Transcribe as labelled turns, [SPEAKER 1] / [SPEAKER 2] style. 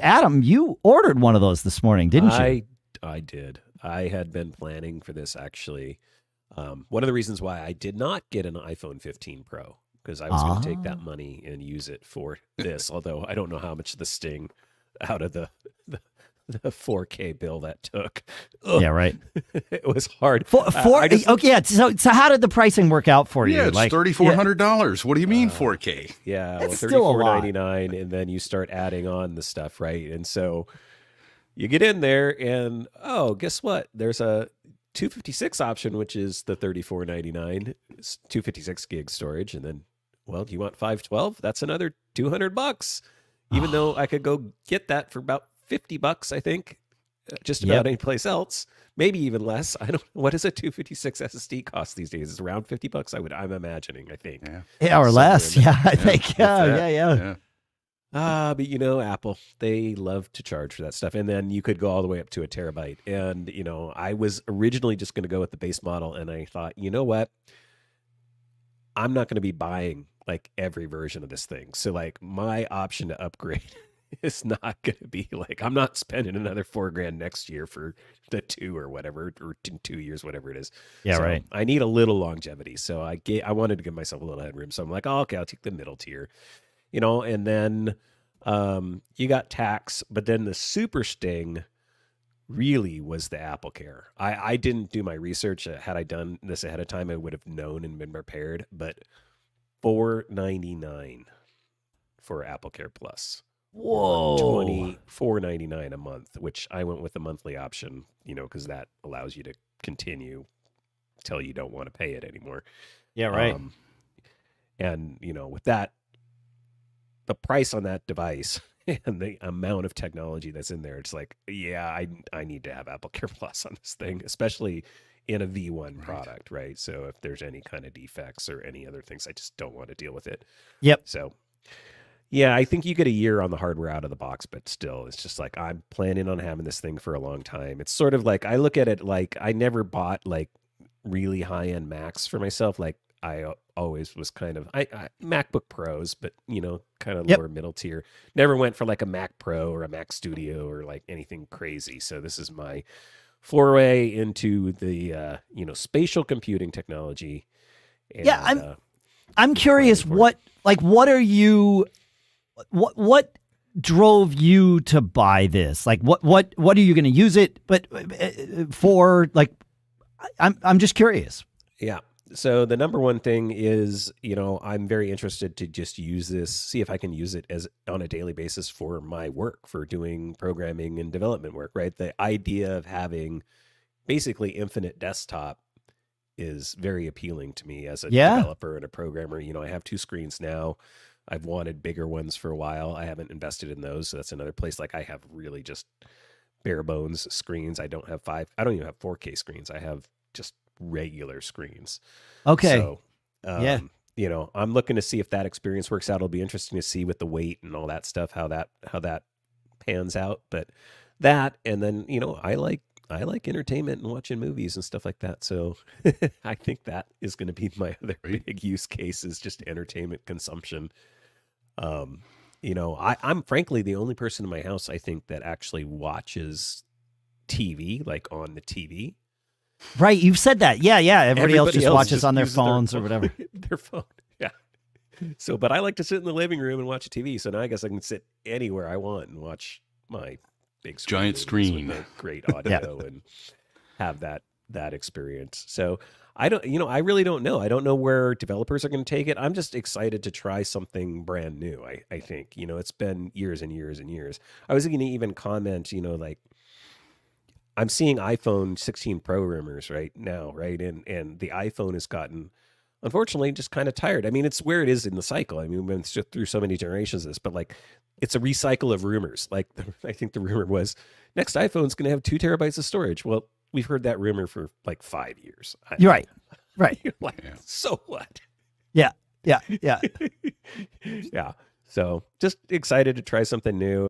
[SPEAKER 1] Adam, you ordered one of those this morning, didn't you?
[SPEAKER 2] I I did. I had been planning for this actually. Um, one of the reasons why I did not get an iPhone 15 Pro because I was going to take that
[SPEAKER 1] Ah.
[SPEAKER 2] money and use it for this. although I don't know how much the sting out of the the, the 4K bill that took. Ugh.
[SPEAKER 1] Yeah, right.
[SPEAKER 2] it was hard.
[SPEAKER 1] For,
[SPEAKER 2] I-
[SPEAKER 1] for
[SPEAKER 2] I just-
[SPEAKER 1] okay, yeah. So, so how did the pricing work out for you?
[SPEAKER 3] Yeah, it's
[SPEAKER 1] Like,
[SPEAKER 3] thirty four hundred dollars. What do you mean
[SPEAKER 2] Uh,
[SPEAKER 3] four K?
[SPEAKER 2] Yeah, well,
[SPEAKER 1] That's
[SPEAKER 2] thirty
[SPEAKER 1] still a
[SPEAKER 2] four
[SPEAKER 1] lot.
[SPEAKER 2] ninety nine, and then you start adding on the stuff, right? And so you get in there, and oh, guess what? There's a two fifty six option, which is the thirty four ninety nine, two fifty six gig storage, and then well, do you want five twelve? That's another two hundred bucks. Even though I could go get that for about fifty bucks, I think, uh, just about
[SPEAKER 1] Yep.
[SPEAKER 2] any place else. Maybe even less. I don't. What does a 256 SSD cost these days? It's around 50 bucks. I would. I'm imagining. I think.
[SPEAKER 3] Yeah.
[SPEAKER 1] yeah, or
[SPEAKER 2] somewhere
[SPEAKER 1] less.
[SPEAKER 2] in there.
[SPEAKER 1] Yeah, I think. Yeah, yeah, yeah.
[SPEAKER 3] Yeah.
[SPEAKER 2] Ah, but you know, Apple, they love to charge for that stuff. And then you could go all the way up to a terabyte. And, you know, I was originally just going to go with the base model. And I thought, you know what? I'm not going to be buying like every version of this thing. So, like, my option to upgrade is not going to be like, I'm not spending another four grand next year for the two or whatever, or two years, whatever it is.
[SPEAKER 1] Yeah,
[SPEAKER 2] So
[SPEAKER 1] right.
[SPEAKER 2] I need a little longevity. So I get, I wanted to give myself a little headroom. So I'm like, oh, okay, I'll take the middle tier, you know, and then um, you got tax, but then the super sting really was the Apple Care. I, I didn't do my research. Uh, Had I done this ahead of time, I would have known and been prepared. But four ninety nine for Apple Care Plus.
[SPEAKER 1] Whoa.
[SPEAKER 2] Twenty four ninety nine a month, which I went with the monthly option, you know, because that allows you to continue till you don't want to pay it anymore.
[SPEAKER 1] Yeah, right.
[SPEAKER 2] Um, and you know, with that, the price on that device and the amount of technology that's in there, it's like, yeah, I I need to have Apple Care Plus on this thing, especially in a V1
[SPEAKER 3] Right.
[SPEAKER 2] product, right? So if there's any kind of defects or any other things, I just don't want to deal with it.
[SPEAKER 1] Yep.
[SPEAKER 2] So. Yeah, I think you get a year on the hardware out of the box, but still, it's just like I'm planning on having this thing for a long time. It's sort of like I look at it like I never bought like really high end Macs for myself. Like I always was kind of I, I MacBook Pros, but you know, kind of
[SPEAKER 1] Yep.
[SPEAKER 2] lower middle tier. Never went for like a Mac Pro or a Mac Studio or like anything crazy. So this is my foray into the uh, you know spatial computing technology. And,
[SPEAKER 1] Yeah, I'm-
[SPEAKER 2] uh,
[SPEAKER 1] I'm curious what like what are you what what drove you to buy this? Like what what what are you going to use it but uh, for like I'm I'm just curious.
[SPEAKER 2] Yeah. So the number one thing is, you know, I'm very interested to just use this, see if I can use it as on a daily basis for my work, for doing programming and development work, right? The idea of having basically infinite desktop is very appealing to me as a
[SPEAKER 1] Yeah.
[SPEAKER 2] developer and a programmer. You know, I have two screens now. I've wanted bigger ones for a while. I haven't invested in those. So that's another place. Like I have really just bare bones screens. I don't have five, I don't even have 4K screens. I have just regular screens.
[SPEAKER 1] Okay.
[SPEAKER 2] So, um,
[SPEAKER 1] Yeah.
[SPEAKER 2] You know, I'm looking to see if that experience works out. It'll be interesting to see with the weight and all that stuff how that how that pans out. But that and then you know I like I like entertainment and watching movies and stuff like that. So I think that is going to be my other
[SPEAKER 3] Great.
[SPEAKER 2] big use case is just entertainment consumption. Um, you know, I, I'm frankly the only person in my house I think that actually watches TV like on the TV.
[SPEAKER 1] right, you've said that. Yeah, yeah, everybody, else just
[SPEAKER 2] else
[SPEAKER 1] watches
[SPEAKER 2] just
[SPEAKER 1] on their
[SPEAKER 2] uses their
[SPEAKER 1] phones or whatever.
[SPEAKER 2] their phone. Yeah. So, but I like to sit in the living room and watch a TV. So now I guess I can sit anywhere I want and watch my big screen
[SPEAKER 3] Giant screen.
[SPEAKER 2] with great audio and have that that experience. So I don't, you know, I really don't know. I don't know where developers are going to take it. I'm just excited to try something brand new. I I think you know it's been years and years and years. I was going to even comment, you know, like I'm seeing iPhone 16 Pro rumors right now, right? And and the iPhone has gotten unfortunately just kind of tired. I mean, it's where it is in the cycle. I mean, we've been through- so many generations of this, but like it's a recycle of rumors. Like I think the rumor was next iPhone's going to have 2 terabytes of storage. Well, we've heard that rumor for like 5 years.
[SPEAKER 1] You're right. Right.
[SPEAKER 2] You're like,
[SPEAKER 3] Yeah.
[SPEAKER 2] so what?
[SPEAKER 1] Yeah. Yeah. Yeah.
[SPEAKER 2] yeah. So, just excited to try something new.